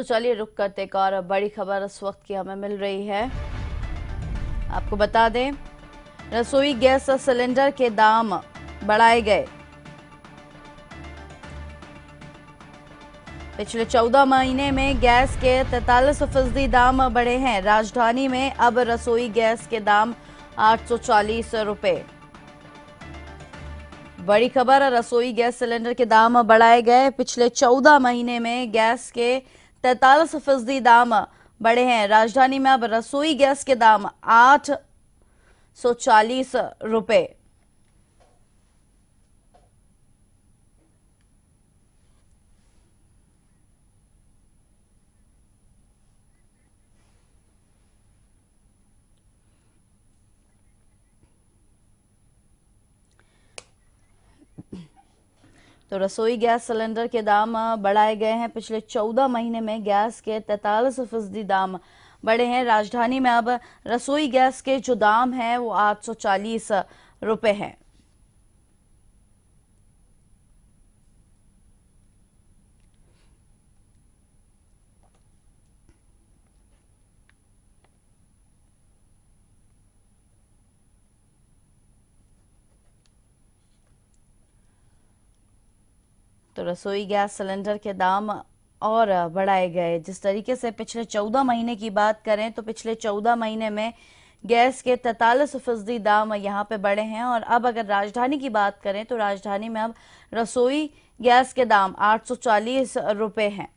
तो चलिए रुक करते एक और बड़ी खबर इस वक्त की हमें मिल रही है। आपको बता दें, रसोई गैस सिलेंडर के दाम बढ़ाए गए। पिछले 14 महीने में गैस के 43 फ़ीसदी दाम बढ़े हैं। राजधानी में अब रसोई गैस के दाम 840 रुपए। बड़ी खबर, रसोई गैस सिलेंडर के दाम बढ़ाए गए। पिछले 14 महीने में गैस के 43 फ़ीसदी दाम बढ़े हैं। राजधानी में अब रसोई गैस के दाम आठ सौ चालीस रुपए। तो रसोई गैस सिलेंडर के दाम बढ़ाए गए हैं। पिछले 14 महीने में गैस के 43 फ़ीसदी दाम बढ़े हैं। राजधानी में अब रसोई गैस के जो दाम है, वो 840 रुपए हैं। तो रसोई गैस सिलेंडर के दाम और बढ़ाए गए। जिस तरीके से पिछले चौदह महीने की बात करें तो पिछले चौदह महीने में गैस के तैतालीस फ़ीसदी दाम यहाँ पे बढ़े हैं। और अब अगर राजधानी की बात करें तो राजधानी में अब रसोई गैस के दाम आठ सौ चालीस रुपये हैं।